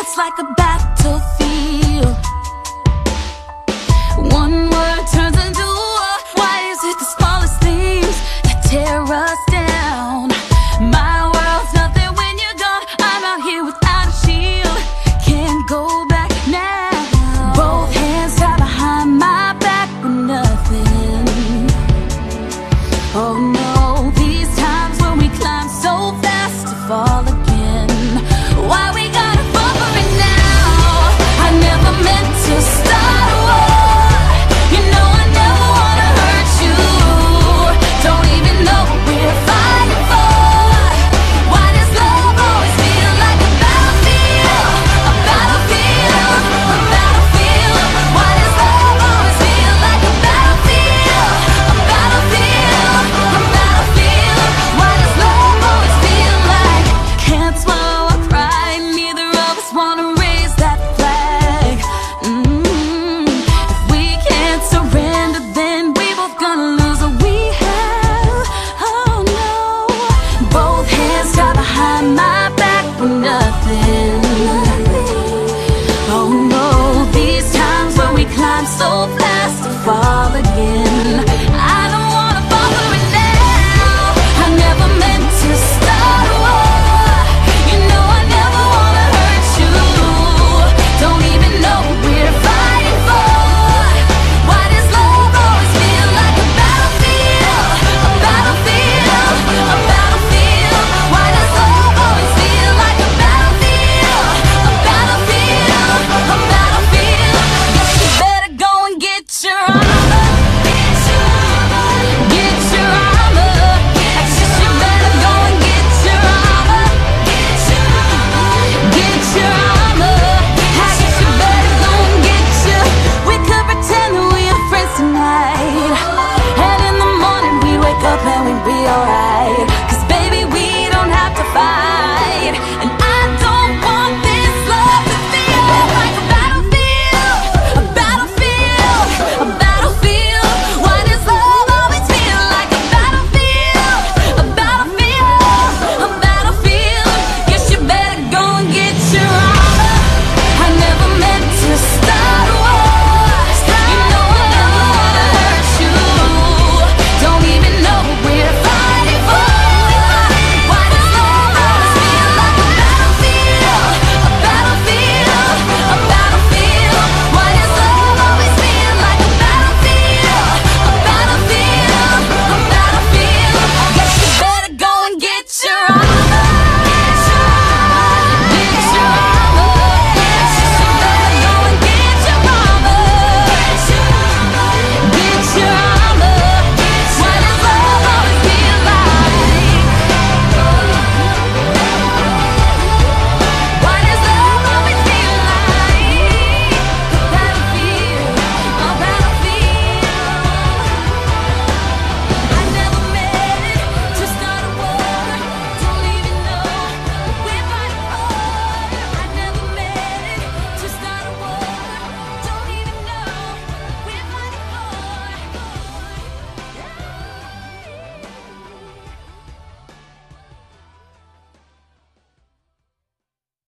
It's like a battlefield so fast to fall again.